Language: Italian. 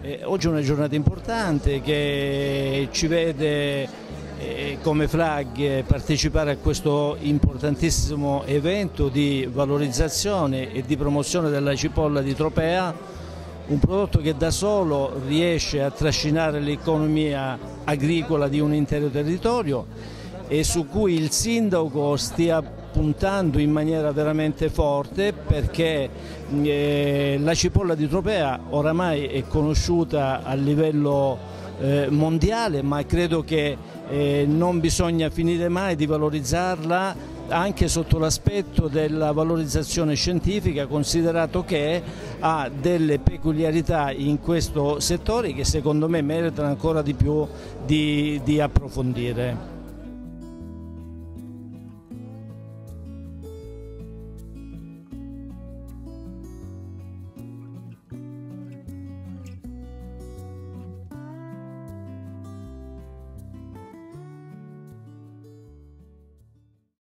Eh, oggi è una giornata importante che ci vede eh, come flag partecipare a questo importantissimo evento di valorizzazione e di promozione della cipolla di Tropea, un prodotto che da solo riesce a trascinare l'economia agricola di un intero territorio e su cui il sindaco stia puntando in maniera veramente forte perché eh, la cipolla di Tropea oramai è conosciuta a livello eh, mondiale ma credo che eh, non bisogna finire mai di valorizzarla anche sotto l'aspetto della valorizzazione scientifica considerato che ha delle peculiarità in questo settore che secondo me meritano ancora di più di, di approfondire.